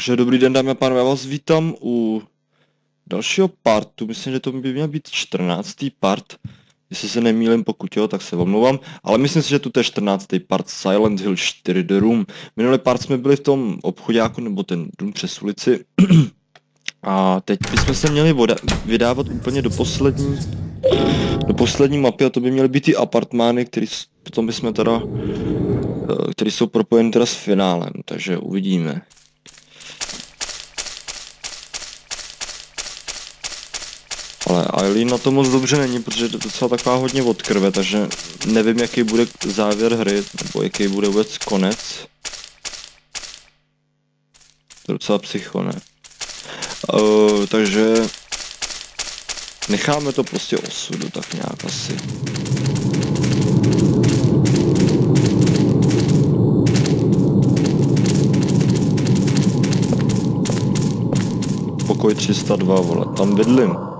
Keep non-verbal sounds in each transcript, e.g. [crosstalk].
Takže dobrý den dámy a pánové, já vás vítám u dalšího partu, myslím, že to by měl být 14. part, jestli se nemýlím, pokud jo, tak se omlouvám, ale myslím si, že tu je 14. part Silent Hill 4 The Room. Minulý part jsme byli v tom obchodáku, nebo ten dům přes ulici, [clears throat] a teď bychom se měli vydávat úplně do poslední, do poslední mapy a to by měly být ty apartmány, který potom bychom teda, eh, který jsou propojeny teda s finálem, takže uvidíme. Ale Eileen na to moc dobře není, protože je docela taková hodně od krve, takže nevím jaký bude závěr hry, nebo jaký bude vůbec konec. To je docela psycho, ne? Uh, takže necháme to prostě osudu tak nějak asi. Pokoj 302, vole, tam bydlím.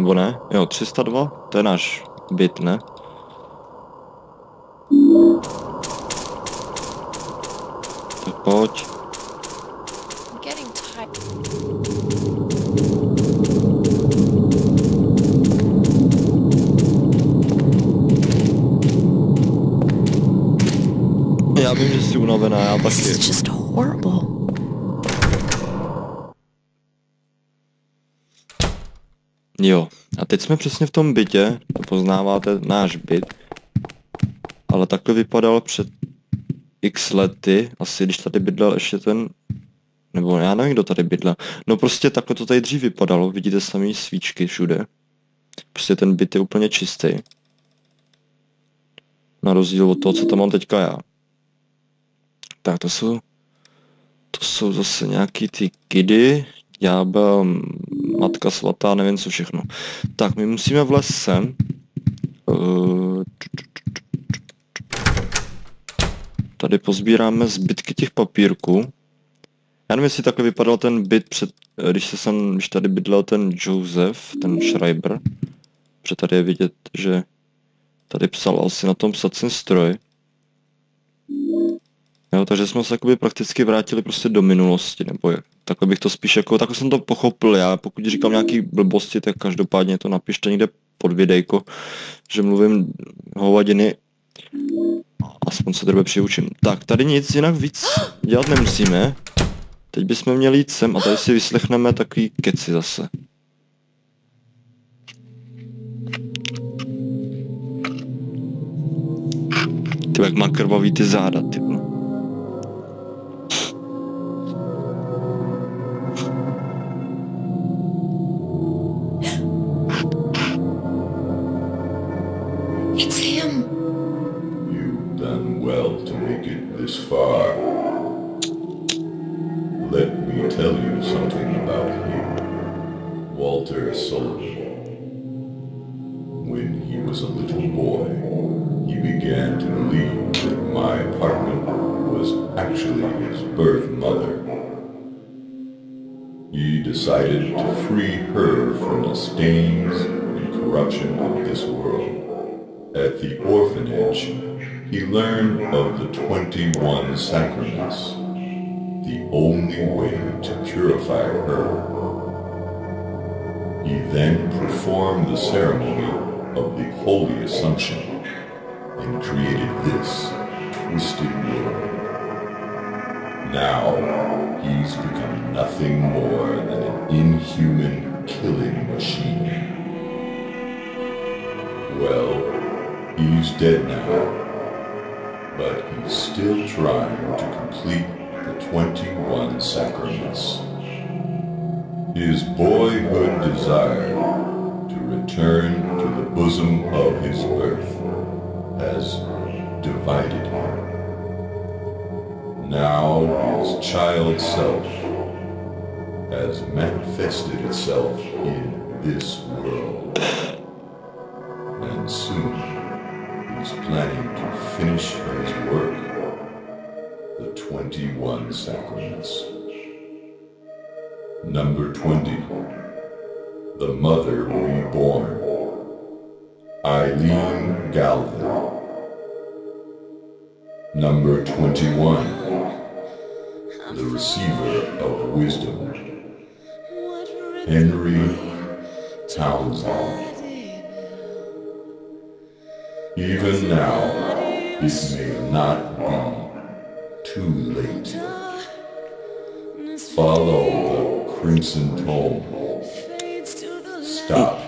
Nebo ne? Jo, 302? To je náš byt, ne? Tak pojď. Já vím, že jsi unavená, já taky. Jo, a teď jsme přesně v tom bytě, to poznáváte náš byt, ale takhle vypadal před x lety, asi když tady bydlel ještě ten, nebo já nevím, kdo tady bydlel, no prostě takhle to tady dřív vypadalo, vidíte samý svíčky všude, prostě ten byt je úplně čistý. Na rozdíl od toho, co tam mám teďka já. Tak to jsou, to jsou zase nějaký ty kidy, ďábel, matka svatá, nevím co všechno. Tak, my musíme vlézt sem. Eh, tady pozbíráme zbytky těch papírků. Já nevím, jestli takhle vypadal ten byt před, když se sem, když tady bydlel ten Joseph, ten Schreiber. Protože tady je vidět, že tady psal asi na tom psacím stroj. Jo, takže jsme se jakoby prakticky vrátili prostě do minulosti, nebo jak, takhle bych to spíš jako, takhle jsem to pochopil já, pokud říkám nějaký blbosti, tak každopádně to napište někde pod videjko, že mluvím hovadiny, aspoň se tebe přiučím. Tak, tady nic jinak víc dělat nemusíme, teď bychom měli jít sem a tady si vyslechneme takový keci zase. Ty jak má krvavý ty záda, ty. To free her from the stains and corruption of this world. At the orphanage, he learned of the 21 sacraments, the only way to purify her. He then performed the ceremony of the Holy Assumption and created this twisted world. Now, he's become nothing more than an inhuman killing machine. Well, he's dead now, but he's still trying to complete the 21 sacraments. His boyhood desire to return to the bosom of his birth has divided him. Now his child self has manifested itself in this world. And soon he's planning to finish his work, the 21 Sacraments. Number 20, The Mother Reborn, Eileen Galvin. Number 21, the receiver of wisdom. Henry Townsend. Even now, it may not be too late. Follow the crimson tone. Stop,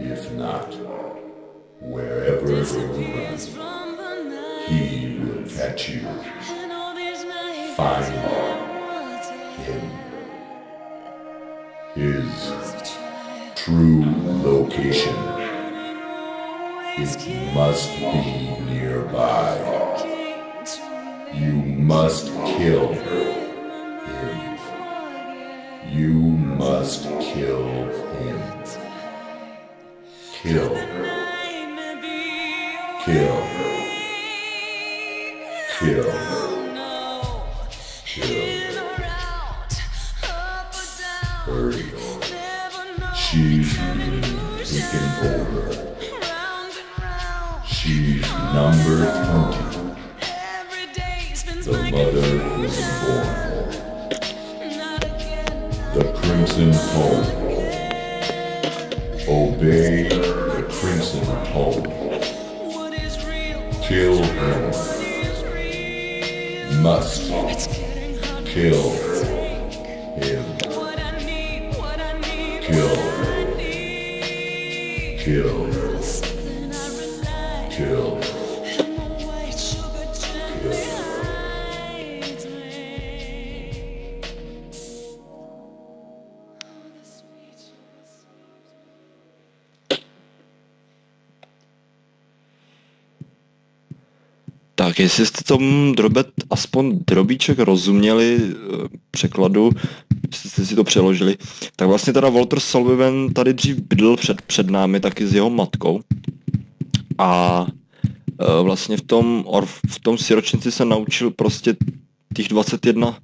if not, wherever you run, he will catch you. Find him. His true location. It must be nearby. You must kill him. You must kill him. Kill. Must kill him. Kill. Kill. Kill. Jestli jste tomu drobet aspoň drobíček rozuměli eh, překladu, jestli jste si to přeložili, tak vlastně teda Walter Sullivan tady dřív bydl před, před námi taky s jeho matkou a eh, vlastně v tom, v tom siročnici se naučil prostě těch 21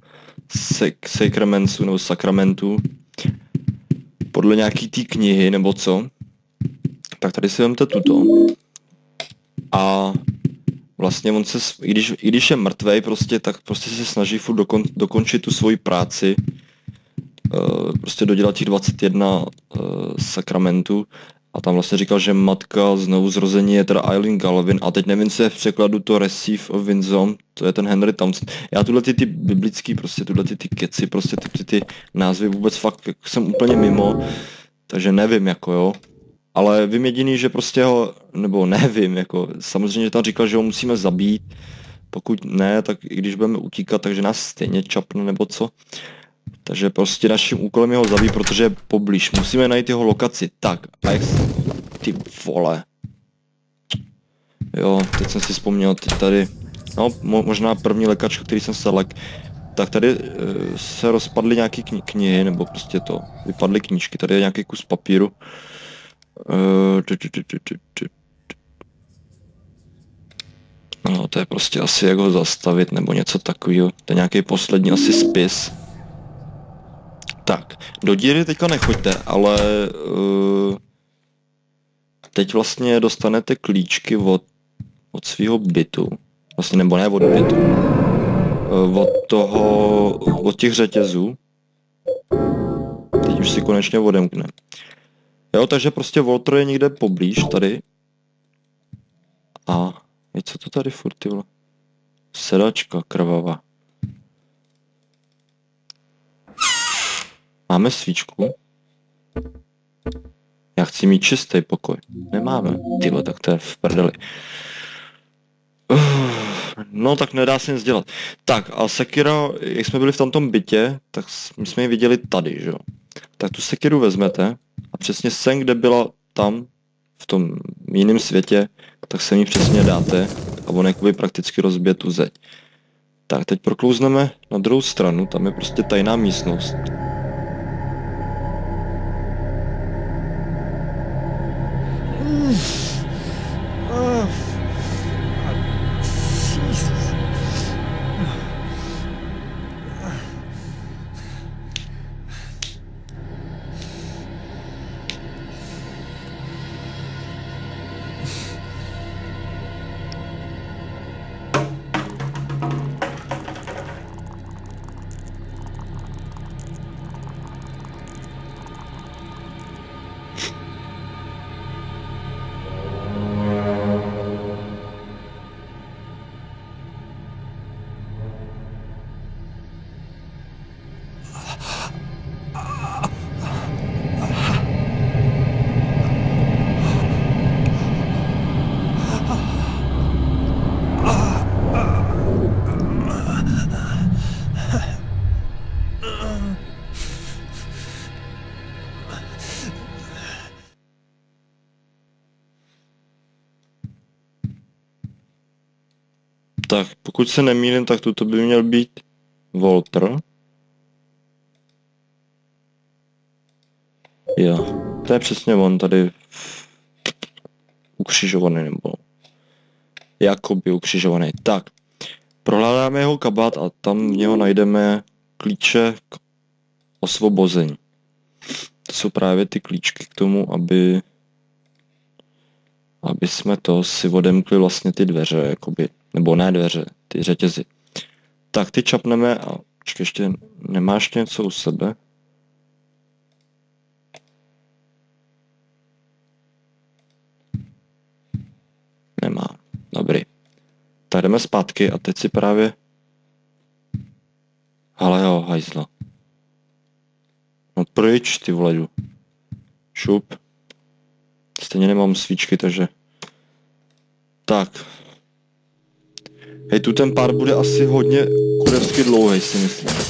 sek, sakramentů nebo sakramentů podle nějaký té knihy nebo co. Tak tady si vemte tuto. A vlastně on se, i když, i když je mrtvej prostě, tak prostě se snaží furt dokon, dokončit tu svoji práci, uh, prostě dodělat těch 21 uh, sakramentů a tam vlastně říkal, že matka znovu zrození je teda Eileen Galvin a teď nevím, co je v překladu to Receive of Windsor, to je ten Henry Townsend. Já tuhle ty, ty biblický, prostě tuhle ty, ty keci, prostě ty, ty, ty názvy vůbec fakt jsem úplně mimo, takže nevím jako jo. Ale vím jediný, že prostě ho, nebo nevím, jako samozřejmě tam říkal, že ho musíme zabít, pokud ne, tak i když budeme utíkat, takže nás stejně čapne nebo co. Takže prostě naším úkolem je ho zabít, protože je poblíž. Musíme najít jeho lokaci. Tak, a jak se... Ty vole. Jo, teď jsem si vzpomněl, teď tady... No, mo možná první lékačka, který jsem se lek. Tak tady uh, se rozpadly nějaké kni knihy, nebo prostě to, vypadly knížky. Tady je nějaký kus papíru. Uh, No, to je prostě asi jak ho zastavit, nebo něco takového. To je nějaký poslední asi spis. Tak, do díry teďka nechoďte, ale uh, teď vlastně dostanete klíčky od, od svého bytu. Vlastně nebo ne od bytu. Uh, od toho, od těch řetězů. Teď už si konečně odemkne. Jo, takže prostě Walter je někde poblíž tady. A je co to tady furt, ty vole? Sedačka krvavá. Máme svíčku? Já chci mít čistý pokoj. Nemáme. Tyhle, tak to je v prdeli. [sighs] No, tak nedá se nic dělat. Tak a Sekira, jak jsme byli v tomto bytě, tak my jsme ji viděli tady, že jo. Tak tu Sekiru vezmete a přesně sen, kde byla tam, v tom jiném světě, tak se mi přesně dáte a on jakoby prakticky rozbije tu zeď. Tak teď proklouzneme na druhou stranu, tam je prostě tajná místnost. Tak, pokud se nemýlím, tak toto by měl být Walter. Jo, to je přesně on tady ukřižovaný nebo jakoby ukřižovaný. Tak, prohledáme jeho kabát a tam v něho najdeme klíče k osvobození. To jsou právě ty klíčky k tomu, aby aby jsme to si odemkli vlastně ty dveře, jakoby, nebo ne dveře, ty řetězy. Tak ty čapneme a počkej, ještě nemáš něco u sebe? Nemá. Dobrý. Tak jdeme zpátky a teď si právě... Ale jo, hajzla. No pryč, ty vole, Šup. Stejně nemám svíčky, takže... Tak. Hej, tu ten pár bude asi hodně kurevsky dlouhý, si myslím.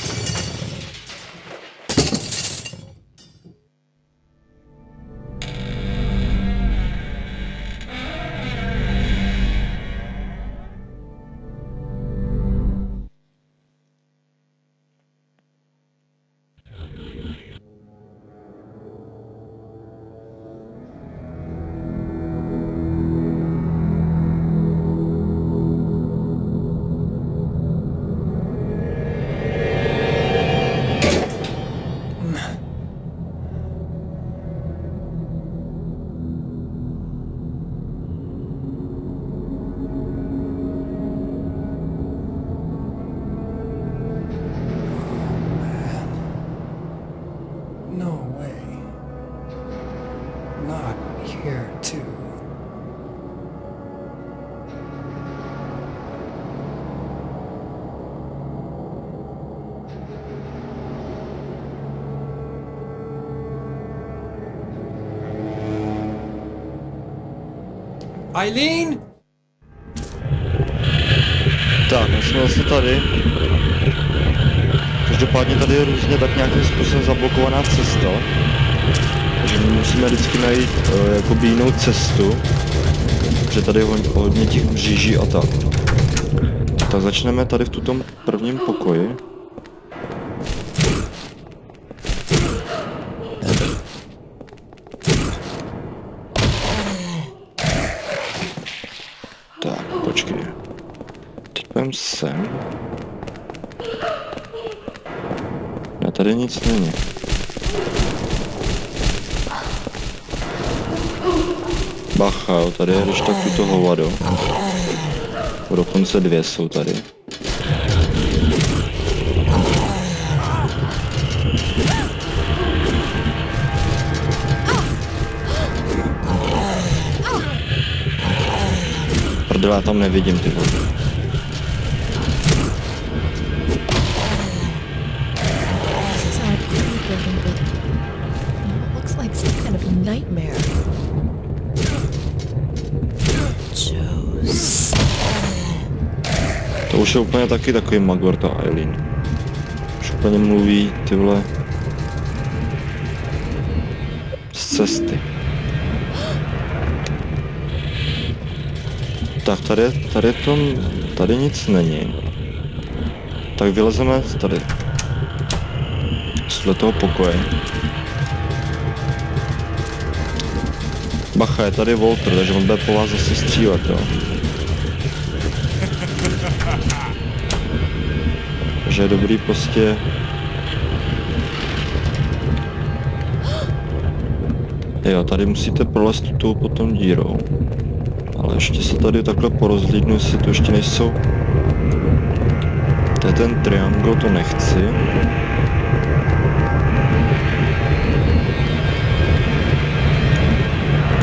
Eileen? Tak, jsme vlastně tady. Každopádně tady je různě tak nějakým způsobem zablokovaná cesta. Takže my musíme vždycky najít uh, jakoby jinou cestu. Protože tady je hodně těch bříží a tak. Tak začneme tady v tuto prvním pokoji. sem. A tady nic není. Bacha, jo, tady je když tak tuto hovado. Dokonce dvě jsou tady. Prdele, tam nevidím ty vody. Už je úplně taky takový magor ta Eileen. Už úplně mluví ty vole z cesty. Tak tady, tady to, tady nic není. Tak vylezeme tady. Z toho pokoje. Bacha, je tady Walter, takže on bude po vás zase střílet, jo. [laughs] že je dobrý prostě [gasps] Jo, tady musíte prolézt tou potom dírou. Ale ještě se tady takhle porozlídnu, jestli to ještě nejsou... To je ten triangle, to nechci.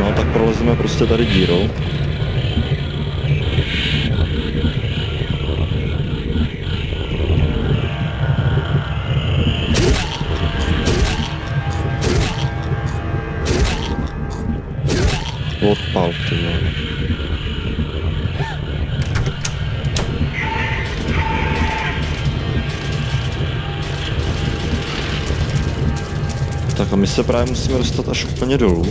No tak prolezeme prostě tady dírou. Odpal, ty Tak a my se právě musíme dostat až úplně dolů.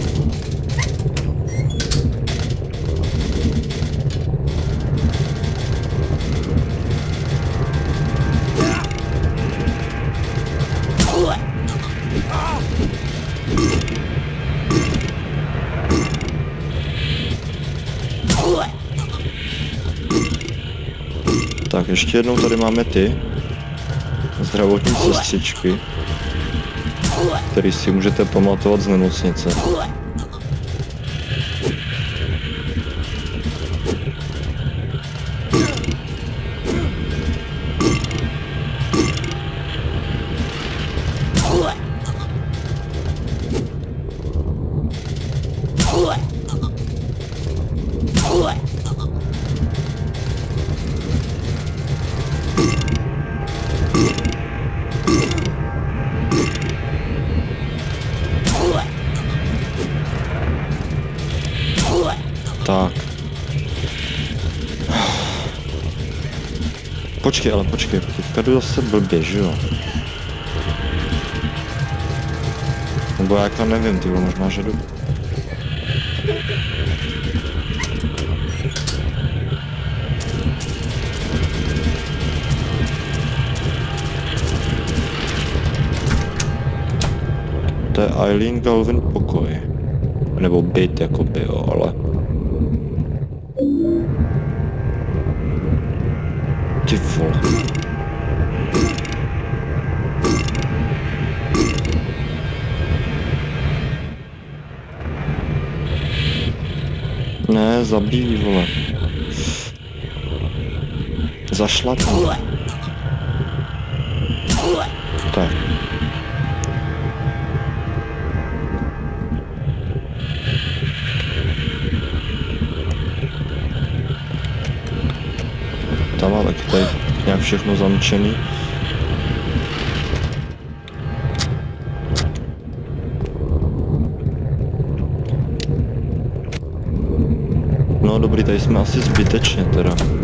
Ještě jednou tady máme ty zdravotní sestřičky, který si můžete pamatovat z nemocnice. Počkej, ale počkej, teďka jdu zase blbě, že jo? Nebo já jako nevím, ty možná, že jdu... To je Eileen Galvin pokoj. Nebo byt, jakoby, jo, ale... Ty vole. Ne, zabij, vole. Zašlap. Má taky tady nějak všechno zamčený. No dobrý, tady jsme asi zbytečně teda.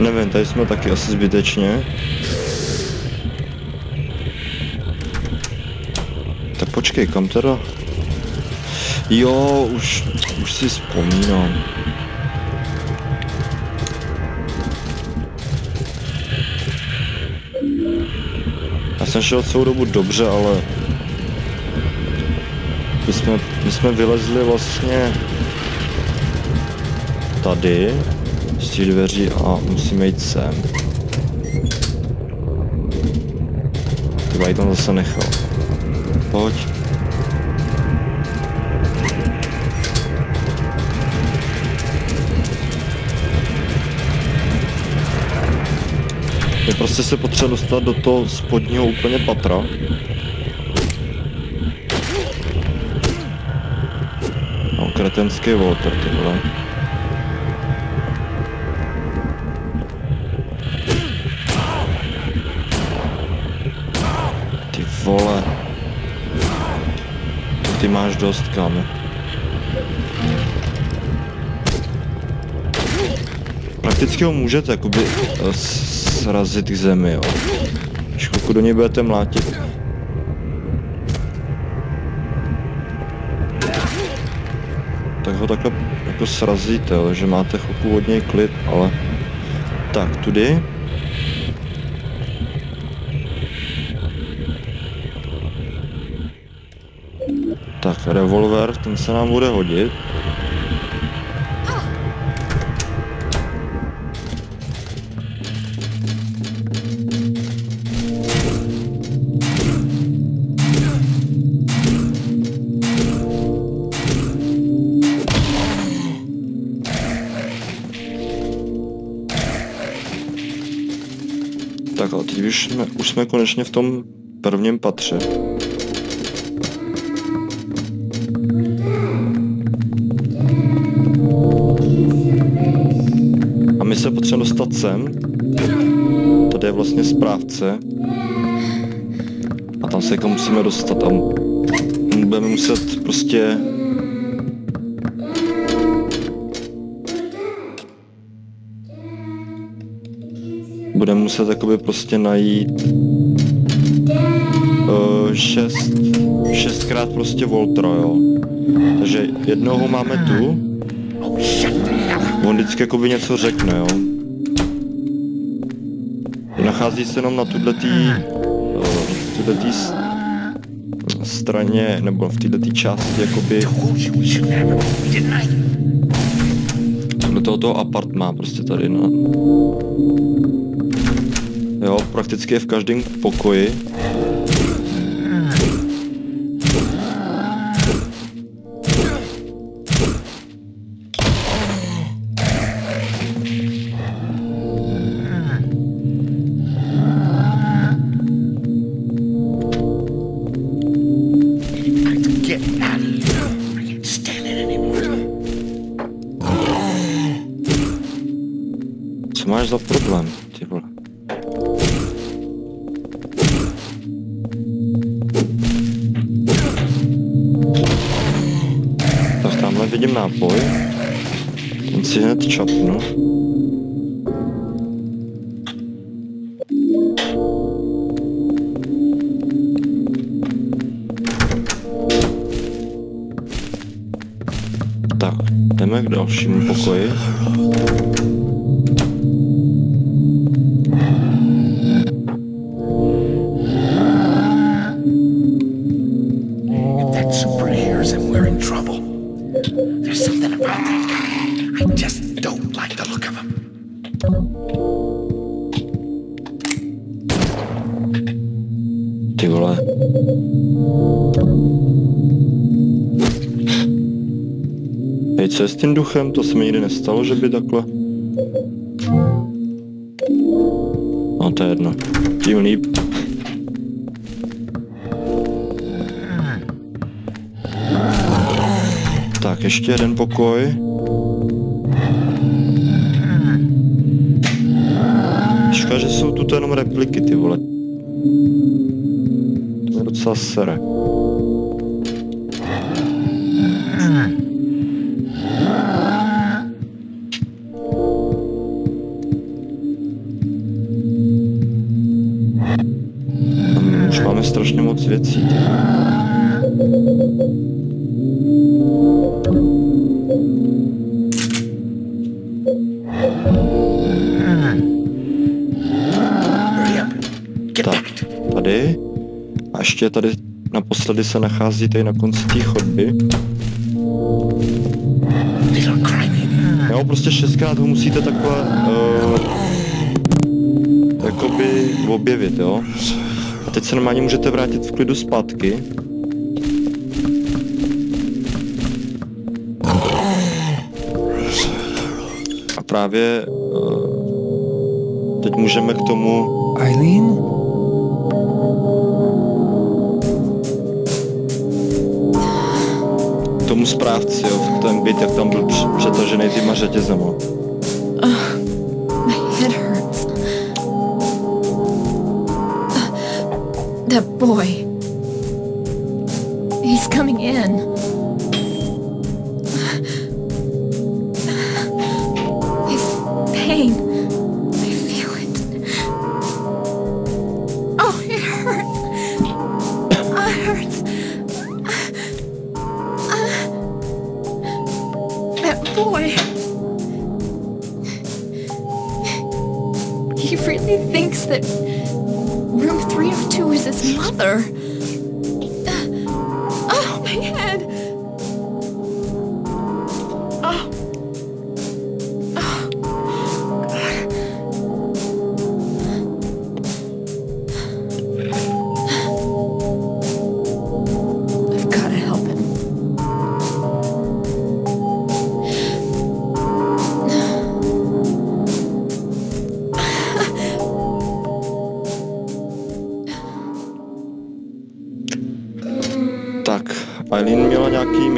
Nevím, tady jsme taky asi zbytečně. Tak počkej, kam teda? Jo, už, už si vzpomínám. Já jsem šel celou dobu dobře, ale... My jsme, my jsme vylezli vlastně... Tady. Těch dveří a musíme jít sem. Ty tam zase nechal. Pojď. Je prostě se potřeba dostat do toho spodního úplně patra. No, kretenský water, ty vole. Vole. Ty máš dost, kámo. Prakticky ho můžete jakoby eh, srazit k zemi, jo. Když do něj budete mlátit. Tak ho takhle jako srazíte, jo, že máte chvilku od něj klid, ale... Tak, tudy. ten se nám bude hodit. Tak a teď už jsme, už jsme konečně v tom prvním patře. Sem. Tady je vlastně správce. A tam se jako musíme dostat a budeme muset prostě budeme muset jakoby prostě najít uh, šest, šestkrát prostě Voltra, jo. Takže jednoho máme tu. On vždycky jakoby něco řekne, jo. Nachází se jenom na tuhletý, uh, tuhletý straně, nebo v této části, jakoby... Do tohoto apartma prostě tady na... Jo, prakticky je v každém pokoji. Tak, jdeme k dalšímu pokoji. S tím duchem? To se mi nikdy nestalo, že by takhle... No to je jedno. Tím líp. Tak, ještě jeden pokoj. Škoda, že jsou tu jenom repliky, ty vole. To je docela sere. Moc věcí. Tak, tady. A ještě tady naposledy se nachází tady na konci té chodby. Jo, prostě šestkrát ho musíte takhle uh, jakoby objevit, jo. Teď se normálně můžete vrátit v klidu zpátky. A právě uh, teď můžeme k tomu Eileen? k tomu správci, jo, v tom byt, jak tam byl př- přetažený těma řetězema. a boy.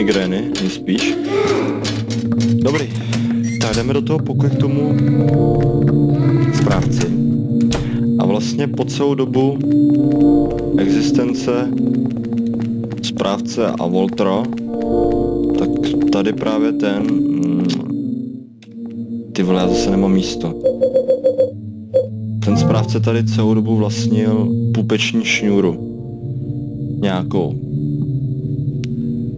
Migrény, nejspíš. Dobrý, tak jdeme do toho pokoje k tomu správci. A vlastně po celou dobu existence správce a Voltra, tak tady právě ten... Mm, ty vole, já zase nemám místo. Ten správce tady celou dobu vlastnil pupeční šňůru. Nějakou.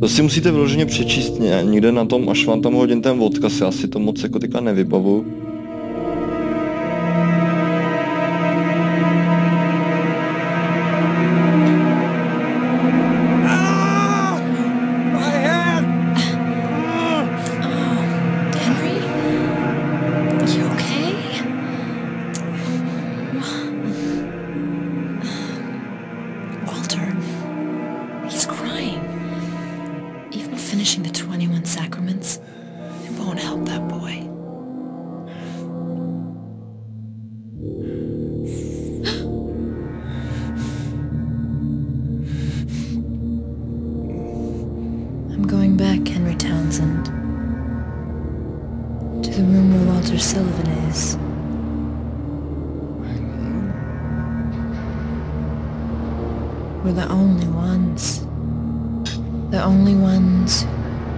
To si musíte vyloženě přečíst ně, někde na tom, až vám tam hodím ten odkaz, já si to moc jako teďka nevybavu.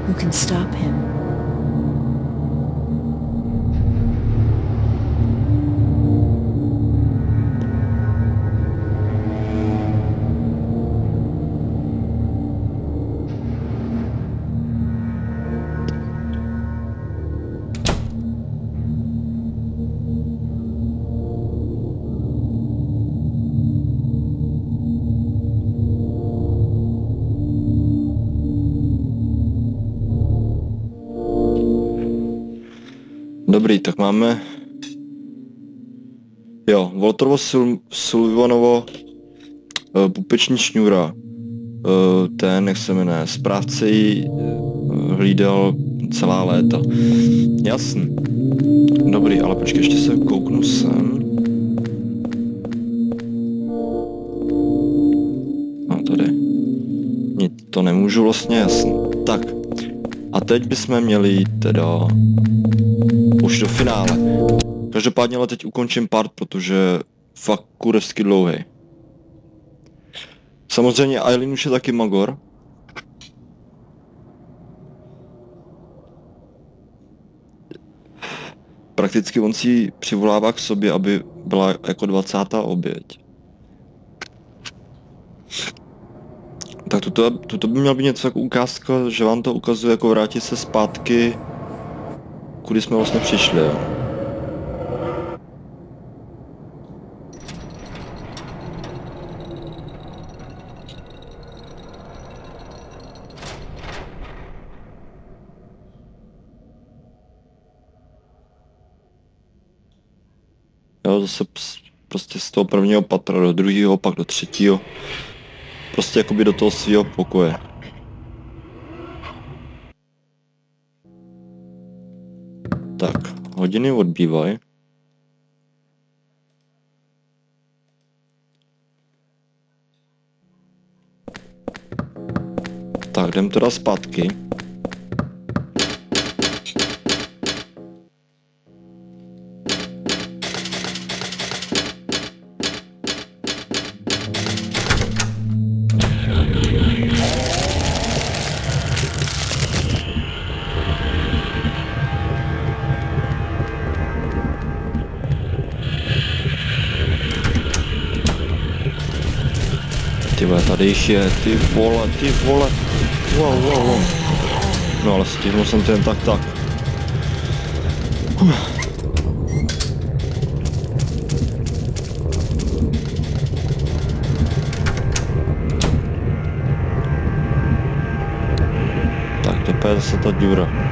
Who can stop him. Dobrý, tak máme... Jo, Voltrovo Sul- Sullivanovo uh, pupeční šňůra. Uh, ten, jak se jmenuje, správce ji uh, hlídal celá léta. Jasný. Dobrý, ale počkej, ještě se kouknu sem. A tady. Nic, to nemůžu vlastně, jasný. Tak. A teď bychom měli teda už do finále. Každopádně ale teď ukončím part, protože fakt kurevsky dlouhý. Samozřejmě Eileen už je taky Magor. Prakticky on si přivolává k sobě, aby byla jako 20. oběť. Tak tuto, tuto by měl být něco jako ukázka, že vám to ukazuje jako vrátit se zpátky kudy jsme vlastně přišli, jo. Jo, zase prostě z toho prvního patra do druhého, pak do třetího. Prostě jakoby do toho svého pokoje. Tak, hodiny odbývají. Tak, jdem teda zpátky. Tady jich je, ty vole, ty vole. Wow, wow, wow. No ale stihnul jsem to jen tak tak. Uf. Tak, to je zase ta díra.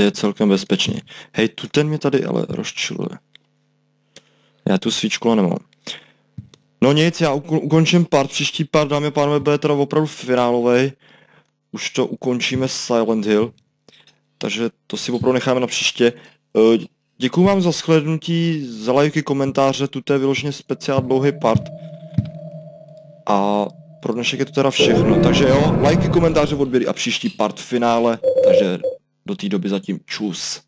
Tady je celkem bezpečně. Hej, tu ten mě tady ale rozčiluje. Já tu svíčku nemám. No nic, já uko- ukončím part, příští part, dámy a pánové, bude teda opravdu finálovej. Už to ukončíme Silent Hill. Takže to si opravdu necháme na příště. Eh, Děkuji vám za shlédnutí, za lajky, komentáře, tuto je vyloženě speciál dlouhý part. A pro dnešek je to teda všechno, takže jo, lajky, komentáře, odběry a příští part v finále, takže do té doby zatím čus.